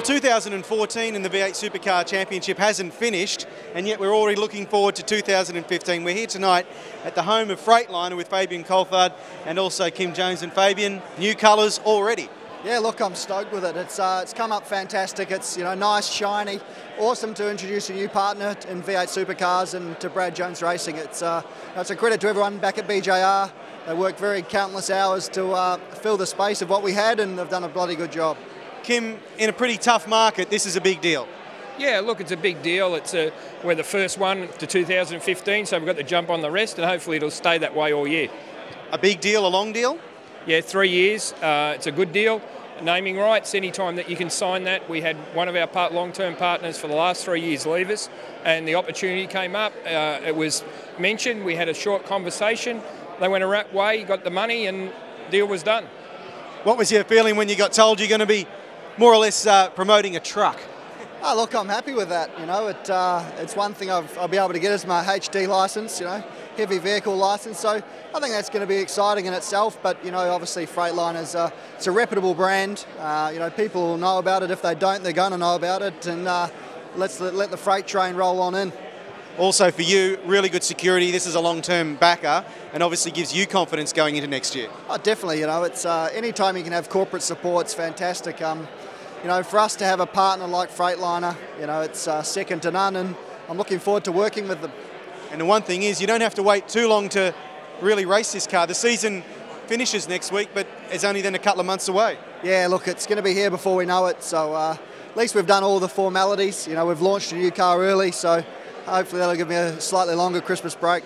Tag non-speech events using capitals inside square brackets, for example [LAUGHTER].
2014 in the V8 Supercar Championship hasn't finished, and yet we're already looking forward to 2015. We're here tonight at the home of Freightliner with Fabian Coulthard and also Kim Jones and Fabian. New colours already. Yeah, look, I'm stoked with it. It's uh, it's come up fantastic. It's you know nice, shiny, awesome to introduce a new partner in V8 Supercars and to Brad Jones Racing. It's uh, it's a credit to everyone back at BJR. They worked very countless hours to uh, fill the space of what we had, and they've done a bloody good job. Kim, in a pretty tough market, this is a big deal. Yeah, look, it's a big deal. It's a, we're the first one to 2015, so we've got to jump on the rest, and hopefully it'll stay that way all year. A big deal, a long deal? Yeah, three years. Uh, it's a good deal. Naming rights, any time that you can sign that. We had one of our part, long-term partners for the last three years leave us, and the opportunity came up. Uh, it was mentioned. We had a short conversation. They went a right way, got the money, and deal was done. What was your feeling when you got told you're going to be more or less uh, promoting a truck? [LAUGHS] Oh, look, I'm happy with that. You know, it, uh, it's one thing I've, I'll be able to get as my HD license, you know, heavy vehicle license. So I think that's going to be exciting in itself. But, you know, obviously Freightliner is a, it's a reputable brand. Uh, you know, people will know about it. If they don't, they're going to know about it. And uh, let's let, let the freight train roll on in. Also for you, really good security. This is a long-term backer and obviously gives you confidence going into next year. Oh, definitely. You know, it's uh, anytime you can have corporate support, it's fantastic. Um, you know, for us to have a partner like Freightliner, you know, it's uh, second to none, and I'm looking forward to working with them. And the one thing is, you don't have to wait too long to really race this car. The season finishes next week, but it's only then a couple of months away. Yeah, look, it's going to be here before we know it. So uh, at least we've done all the formalities. You know, we've launched a new car early, so hopefully that'll give me a slightly longer Christmas break.